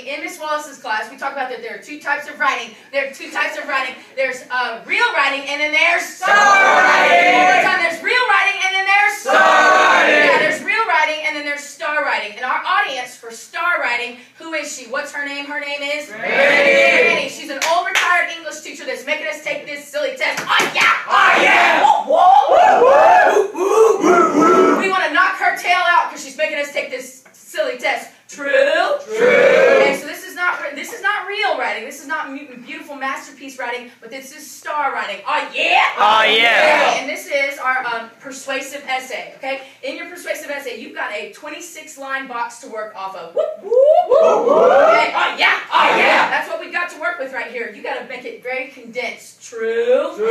in Miss Wallace's class, we talk about that there are two types of writing. There are two types of writing. There's uh, real writing, and then there's STAAR writing. One more time, there's real writing, and then there's STAAR writing. Yeah, there's real writing, and then there's STAAR writing. And our audience for STAAR writing, who is she? What's her name? Her name is Granny. She's an old retired English teacher that's making us take this silly test. Oh yeah! Oh yeah! We want to knock her tail out because she's making us take this silly test. True. True. Okay, so this is not this is not real writing. This is not beautiful masterpiece writing, but this is STAAR writing. Oh yeah. Oh yeah. Okay, and this is our um, persuasive essay. Okay, in your persuasive essay, you've got a 26 line box to work off of. Whoop, whoop, whoop. Okay. Oh yeah. Oh yeah. That's what we've got to work with right here. You got to make it very condensed. True. True.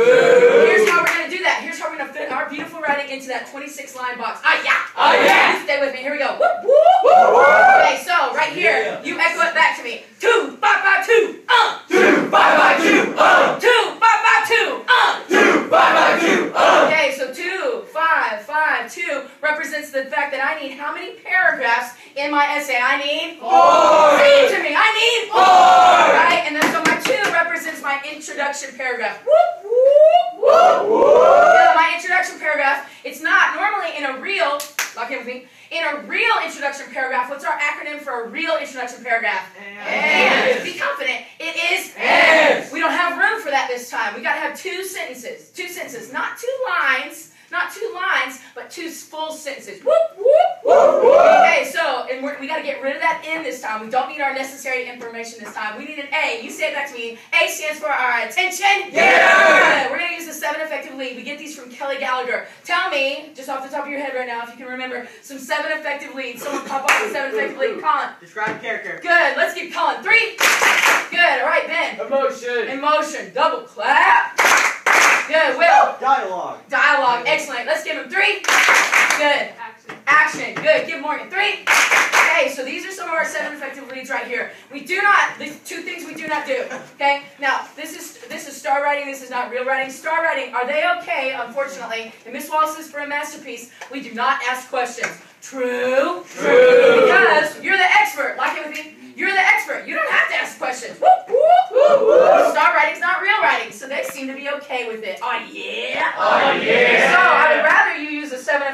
Here's how we're gonna do that. Here's how we're gonna fit our beautiful writing into that 26 line box. Ah. Oh yeah. Stay with me. Here we go. Whoop, whoop. Okay, so right here, you echo it back to me. Two, five, five, two, uh. Two, five, five, two, uh. Two, five, five, two, uh. Two, five, five, two, uh. Okay, so two, five, five, two represents the fact that I need how many paragraphs in my essay? I need four. Say it to me. I need four. Right, and then so my two represents my introduction paragraph. Whoop, whoop, whoop, my introduction paragraph. It's not normally in a real. Lock in with me. In a real introduction paragraph, what's our acronym for a real introduction paragraph? And. Be confident. It is And. We don't have room for that this time. We got to have two sentences. Two sentences, not two lines. Not two lines, but two full sentences. Whoop, whoop, whoop, whoop. Okay, so, and we're, we got to get rid of that in this time. We don't need our necessary information this time. We need an A. You say it back to me. A stands for our attention. Yeah. We're going to use the seven effective lead. We get these from Kelly Gallagher. Tell me, just off the top of your head right now, if you can remember, some seven effective leads. Someone pop off the seven effective lead. Colin. Describe character. Good. Let's keep Colin. Three. Good. All right, Ben. Emotion. Emotion. Double clap. Good. Will. Dialogue. Dialogue. Excellent. Let's give him three. Good. Action. Good. Give Morgan three. Okay, so these are some of our seven effective leads right here. We do not, these two things we do not do. Okay? Now, this is this is STAAR writing, this is not real writing. STAAR writing, are they okay? Unfortunately, in Miss Wallace's for a masterpiece, we do not ask questions. True? True. Because you're the expert. Lock it with me. You're the expert. You don't have to ask questions. Whoop, whoop. Whoop, whoop. STAAR writing's not real writing, so they seem to be okay with it. Oh yeah. Oh yeah.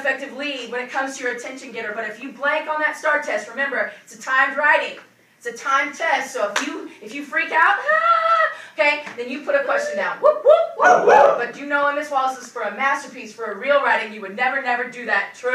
Effective lead when it comes to your attention getter. But if you blank on that STAAR test, remember it's a timed writing. It's a timed test. So if you if you freak out, ah, okay, then you put a question down. Whoop whoop whoop whoop. But you know, in Miss Wallace is for a masterpiece, for a real writing, you would never never do that. True.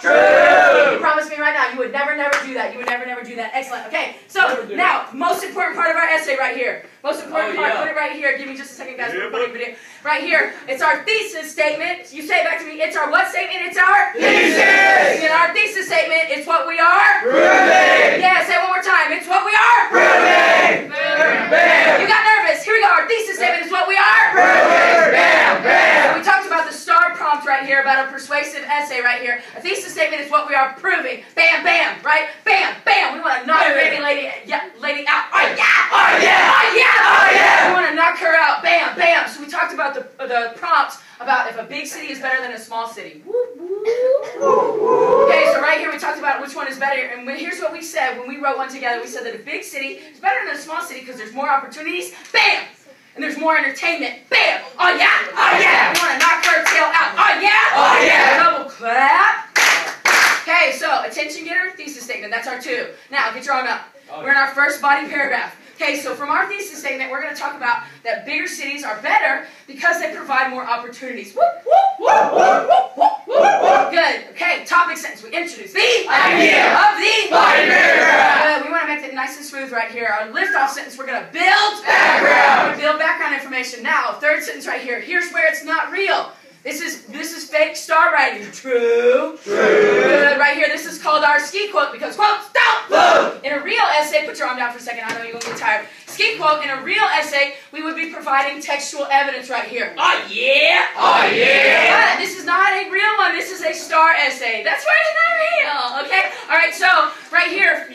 True. You promise me right now, you would never never do that. You would never never do that. Excellent. Okay. So Never do now, most important part of our essay right here. Most oh, important Oh, part. yeah. Put it right here. Give me just a second, guys. Yeah, putting video. Right here. It's our thesis statement. You say it back to me. It's our what statement? It's our Thesis. In our thesis statement, it's what we are. Proving. Yeah. Say it one more time. It's what we are. Proving. Bam. You got nervous. Here we go. Our thesis statement is what we are. Proving. Bam. So Bam. we talked about the STAAR prompt right here, about a persuasive essay right here. A thesis statement is what we are proving. Bam, bam, right? Bam, bam. We want to knock Bam. baby lady, yeah, lady out. Oh yeah, Oh yeah. oh yeah, Oh, yeah. Oh, we want to knock her out. Bam, bam. So we talked about the the prompt about if a big city is better than a small city. Okay, so right here we talked about which one is better, and here's what we said when we wrote one together. We said that a big city is better than a small city because there's more opportunities. Bam. And there's more entertainment. Bam! Oh yeah! Oh, oh yeah. We want to knock her tail out. Oh yeah! Oh, yeah. Double clap. Okay, so attention getter, thesis statement. That's our two. Now get your arm up. Oh, we're in our first body paragraph. Okay, so from our thesis statement, we're going to talk about that bigger cities are better because they provide more opportunities. Whoop, whoop, whoop, whoop, whoop, whoop, whoop, whoop. Good. Okay, topic sentence. We introduce the Idea. of the Body paragraph. Good. We want to make it nice and smooth right here. Our lift-off sentence, we're going to build Background. Build background information. Now, third sentence right here. Here's where it's not real. This is this is fake STAAR writing. True. True. Good. Right here. This is called our ski quote because quotes don't in a real essay, put your arm down for a second. I know you're going to get tired. Ski quote, in a real essay, we would be providing textual evidence right here. Oh, yeah. Oh yeah. But this is not a real one. This is a STAAR essay. That's why it's not real. Okay? All right, so right here,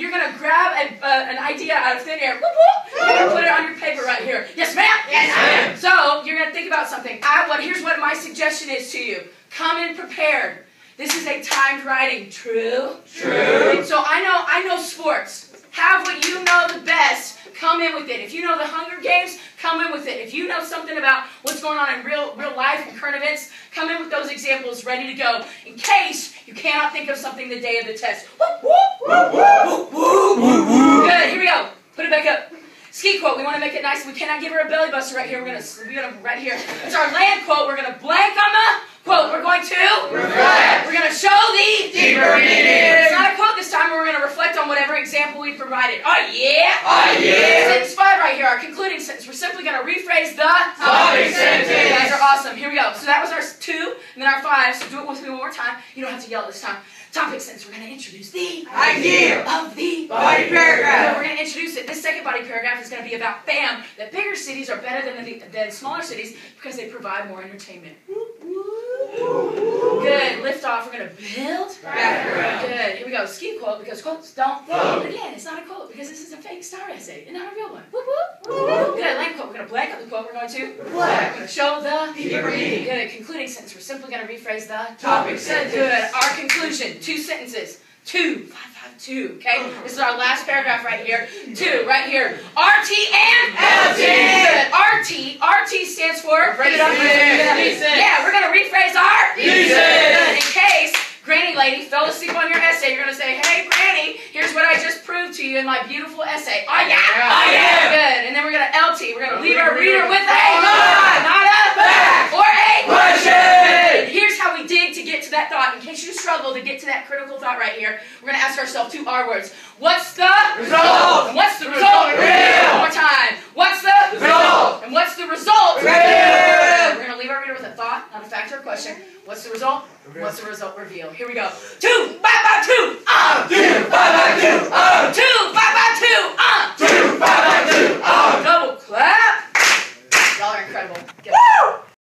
you're going to grab a, uh, an idea out of thin air. Whoop, whoop. You're going to put it on your paper right here. Yes, ma'am? Yes, ma'am. So you're going to think about something. I, what, here's what my suggestion is to you. Come in prepared. This is a timed writing. True? True. So I know I know sports. Have have what you know the best, come in with it. If you know the Hunger Games, come in with it. If you know something about what's going on in real, real life and current events, come in with those examples ready to go in case you cannot think of something the day of the test. Good, here we go. Put it back up. Ski quote, we want to make it nice. We cannot give her a belly buster right here. We're gonna, we're gonna right here. It's our land quote. We're gonna blank on the quote. We're going to Reflect. We're gonna show the Deeper meaning. It's not a quote this time. We're gonna reflect on whatever example we provided. Oh yeah. Oh, yeah. Sentence five right here. Our concluding sentence. We're simply gonna rephrase the Topic sentence. You guys are awesome. Here we go. So that was our two, and then our five. So do it with me one more time. You don't have to yell this time. Topic sentence. We're gonna introduce the Idea. of the Body paragraph. We're going to introduce it. This second body paragraph is going to be about BAM, that bigger cities are better than, the, than smaller cities because they provide more entertainment. Good. Lift off. We're going to build. Background. Good. Here we go. Ski quote because quotes don't Float. Again, it's not a quote because this is a fake STAAR essay and not a real one. Whoop, whoop. Good. Land quote. We're going to blank up the quote. We're going to Reflect. We're going to show the. Good. Concluding sentence. We're simply going to rephrase the Topic sentence. Good. Our conclusion. Two sentences. Two. Five, five, two. Okay. This is our last paragraph right here. Two. Right here. RT and LT. RT. RT stands for. It Yeah. We're gonna rephrase our. In case. Granny lady fell asleep on your essay. You're gonna say, "Hey, Granny, here's what I just proved to you in my beautiful essay." Oh yeah, Oh, yeah. Good. And then we're gonna LT. We're gonna leave Leave our reader with a Not. not a or dig. Question! Here's how we dig to get to that thought. In case you struggle to get to that critical thought right here, we're going to ask ourselves two R words. What's the result? What's the result? Real. One more time. What's the result? And what's the result? Real. We're going to leave our reader with a thought, not a fact or a question. What's the result? Real. What's the result reveal? Here we go. Two, five by two, um. Two, five by two, um. Two, five by two, um.